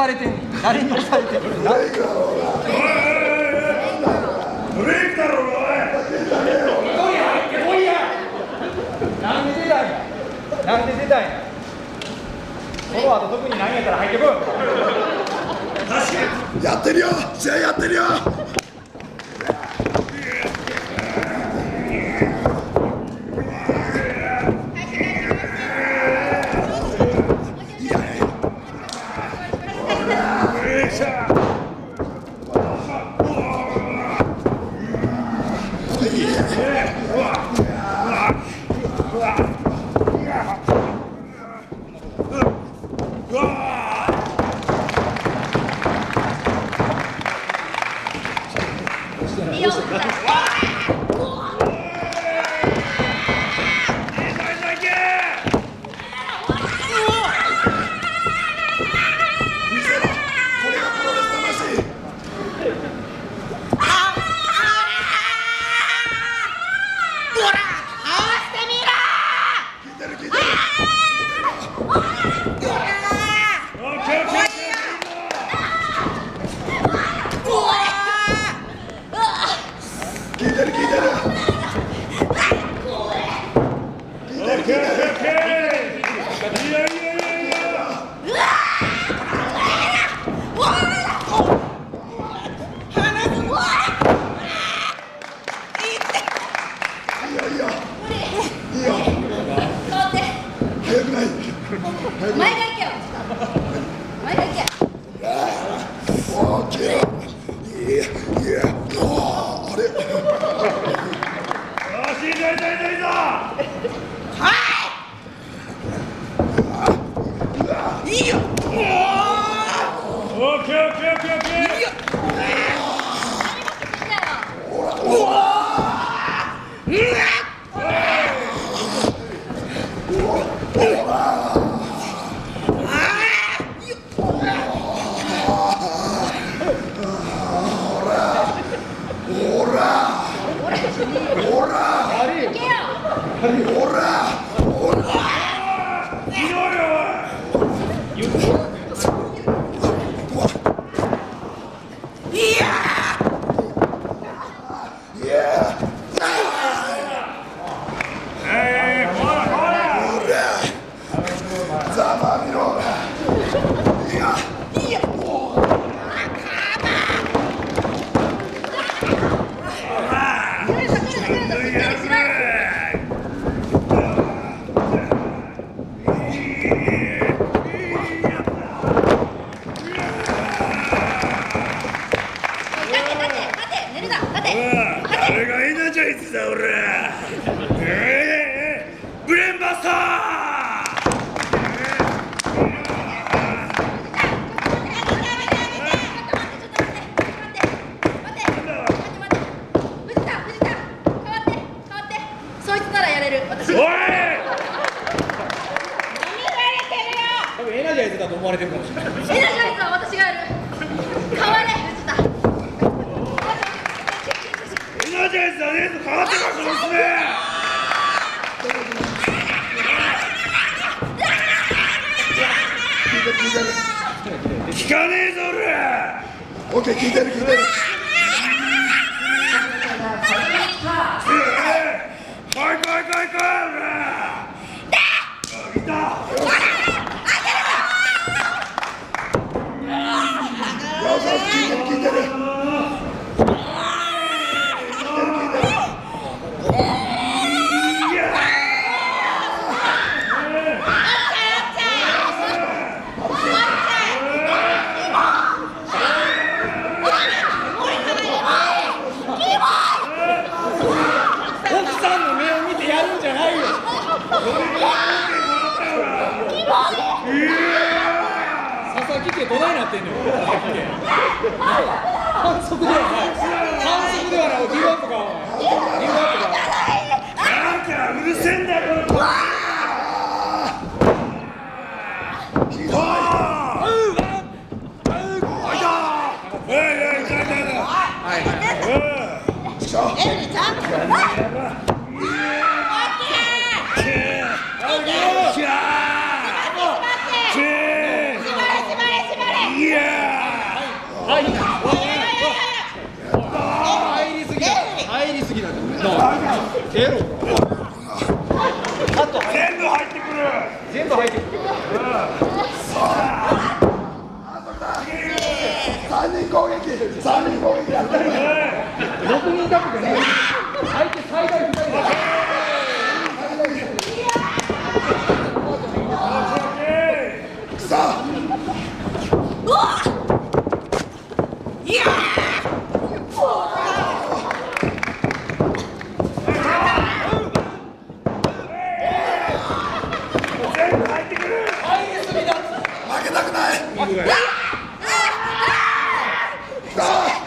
誰に押されてんの誰に押されてんのブレイクだろうがなんで出たんや。なんで出たんや。この後特に何やったら入ってこいやってるよ。試合やってるよ Yes, sir. Mike, エナジャイズだねえと変わってます娘聞かねえぞ俺オッケー聞いてる聞いてる来い来い来い来い俺来たよしよし聞いてる聞いてる聞いてる聞いてる奥さんの目を見てやるんじゃないよ佐々木家どないなってん。のよ佐々木家反則ではない。反則ではない。ギブアップかお前ギブアップかなんかうるせえんだよこのはい。んオッケーきなんだよな出ろカット全部入ってくる。全部入ってくる。三人攻撃三人攻撃やってる。6人タップでね相手最大2人ださあうわいや全部入ってくる負けたくないさあ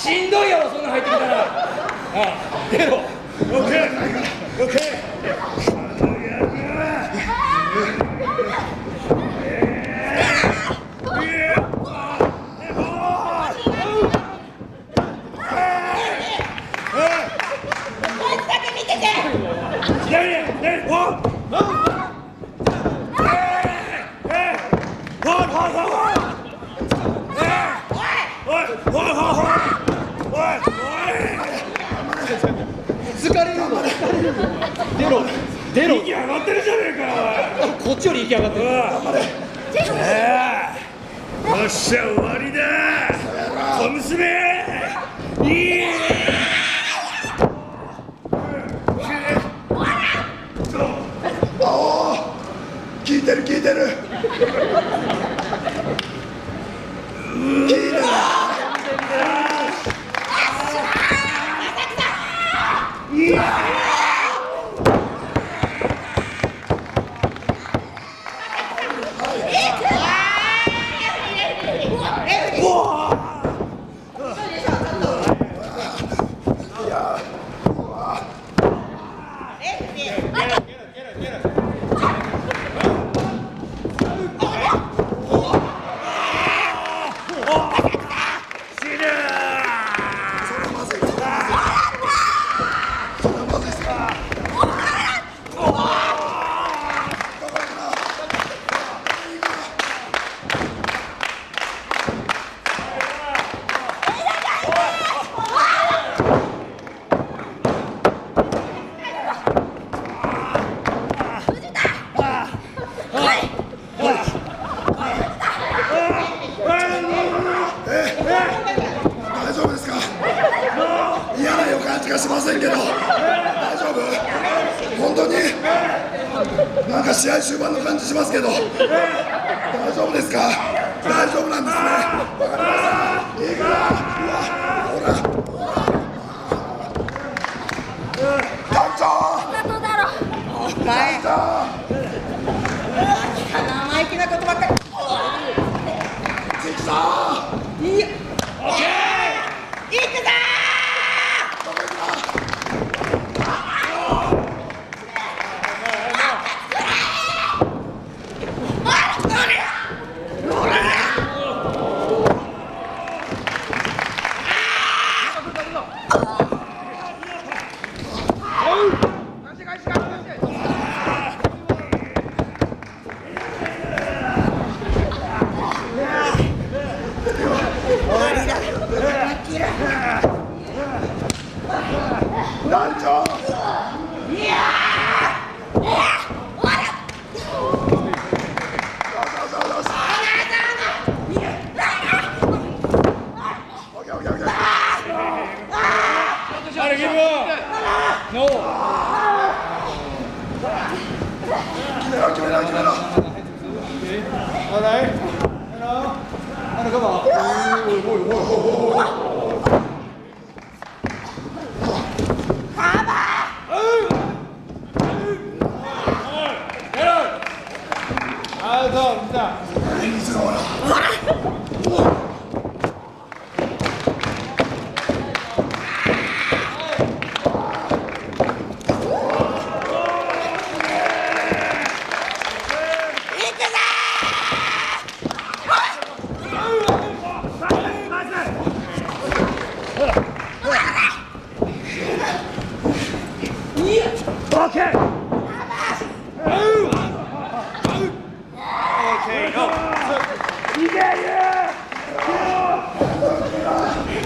しんどいやろそんな入ってきたら。ああ出ろ OK OK こいつだけ見てて何何おえろ出ろ。息上がってるじゃねえかこっちより息上がってる。おい。よっしゃ終わりだ。小娘。いい Yeah. なんか試合終盤の感じしますけど。大丈夫ですか？大丈夫なんですね。わかりました。いいか？団長いやーいやー笑 No. Give me that, give me that. All right. You know. Come on. Whoa, whoa, whoa, whoa, whoa. Ciao Tom,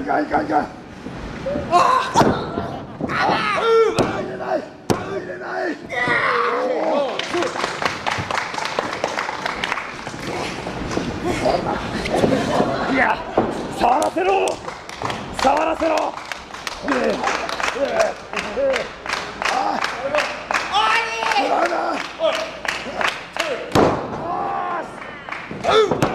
いかいかいかいああや触らせろ。触らせろ。おい。おい。おい。